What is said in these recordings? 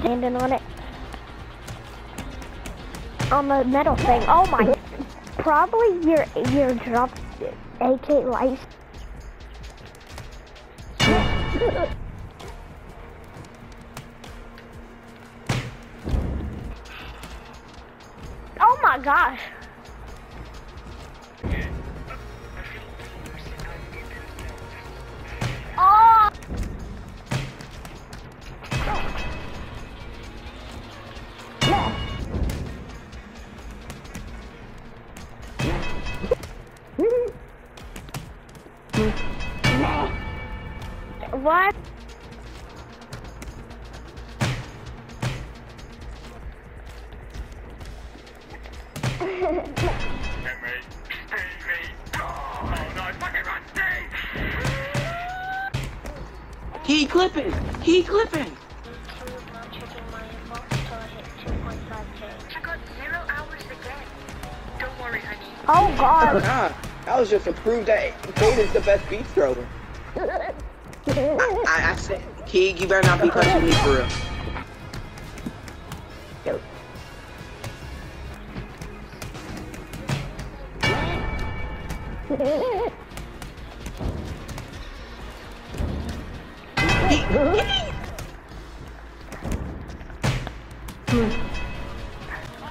standing on it. On the metal thing. Oh my. Probably your your drop AK lights. oh my gosh. What? He clipping. He clipping. Oh god. Nah, that was just to prove that Kate is the best beat thrower. I, I, I said, Keag, you better not be touching me for real.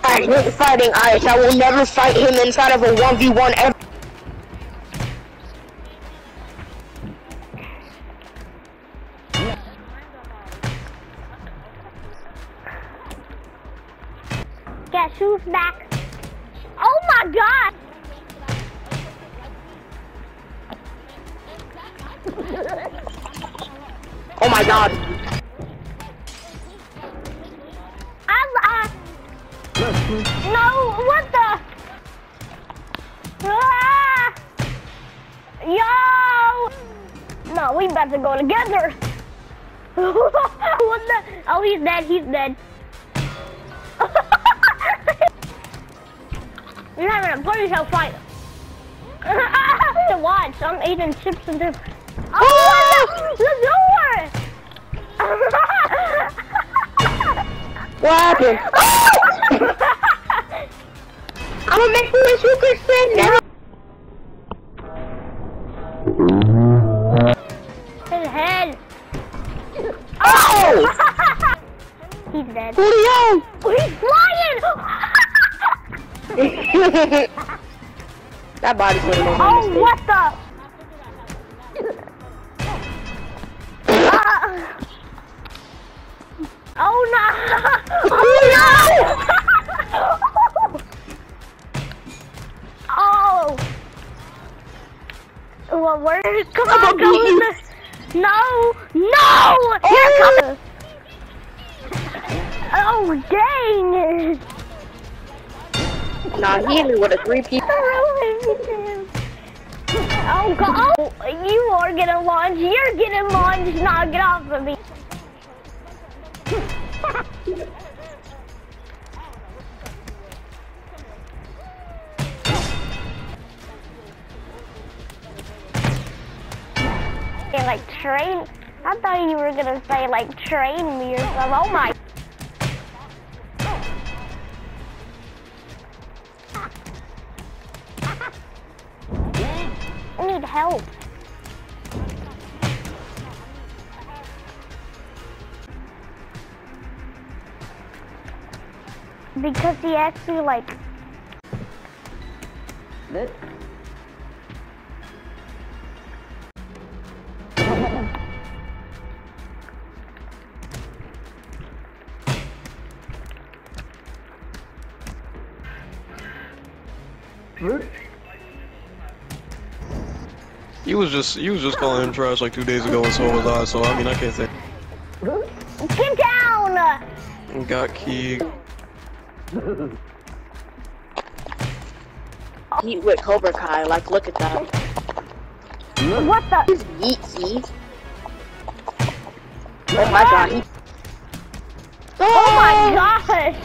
Alright, we're fighting Ice. I will never fight him inside of a 1v1 ever. Get shoes back. Oh my god. Oh my god. I'm uh No, what the ah! Yo No, we about to go together. what the Oh he's dead, he's dead. You're having a bloody hell fight. Watch, I'm eating chips and dip. Oh, oh! what the, the door! What happened? I'm gonna make you a super friend now. His head. Oh! He's dead. Julio! That body's one of my oh, mistakes. what the? Uh, oh no! Oh no! oh! Well, where? Come on, Come go in the... No! No! Here comes... Oh, dang! Nah, he hit me with three piece. Oh god! Oh, you are getting launched. You're getting launched. Now get off of me. Like train. I thought you were gonna say like train me or something. Oh my. Help. Because he actually like You was just you was just calling him trash like two days ago, and so was I. So I mean, I can't say. get down. Got key. Heat with Cobra Kai. Like, look at that. What the? He's yeetsy. Oh my god. He... Oh my gosh!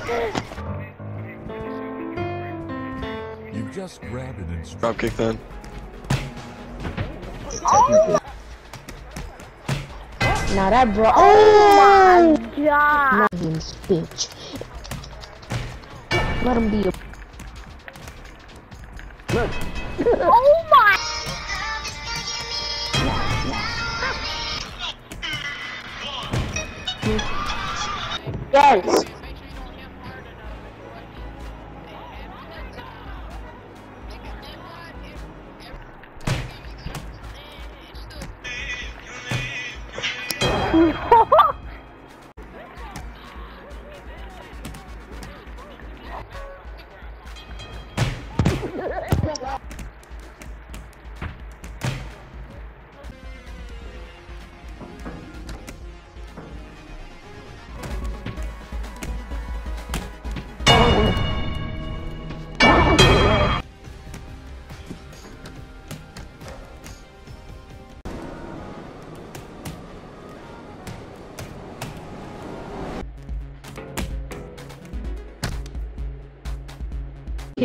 You just grabbed an instrument. Drop kick then. Oh, Now that bro. Oh, oh my god. Not games, bitch. Let him be a. Oh my. Yes.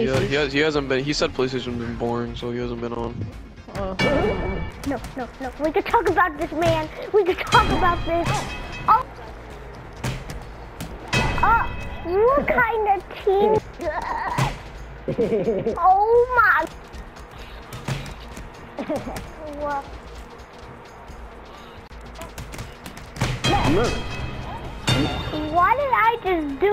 Yeah, he, has, he hasn't been. He said PlayStation's been boring, so he hasn't been on. Oh. No, no, no. We could talk about this, man. We could talk about this. Oh. Oh, what kind of team? oh my. What? What did I just do?